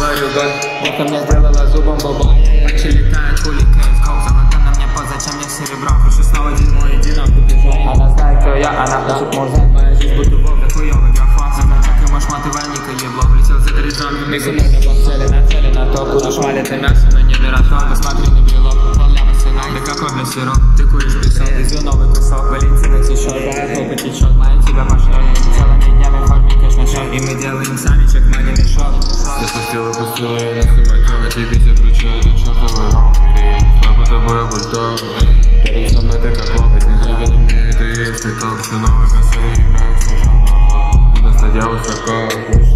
сделала любовь Мука мне сделала зубом бобо Ночи летает хуликан с коксом А на мне позачем мне серебро Хочу снова дерьмо, иди на купи Она знает, кто я, она хочет музык Моя жизнь будет любовь, да хуёвый графон Заглянчик и машмат и вальника ебло Влетел за горизонт, мы гуляли по цели На цели на то, наш валит и мясо на небе растон Посмотри на белок, полнявый сынок Да какой мне сироп, ты куришь песок, из новый кусок, Валентин Я собака, тебе все включает на чертовой рамке Слабо тобой бульдог Перед со ты как не завидно мне это есть Ты толк, все новые косы, как сажено Надо высоко,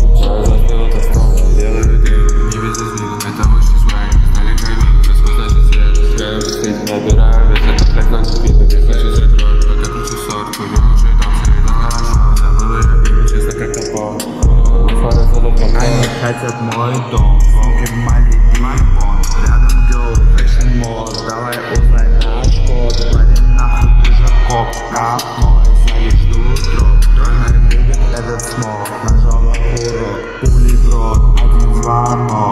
хотят мой дом Звуки молитвы, он рядом делал фэшн мод Давай узнай наш код, свали нахуй пижаков Капной, залишь жду дроп, Дронер любит этот смог Нажал на курок, пули в рот, один звонок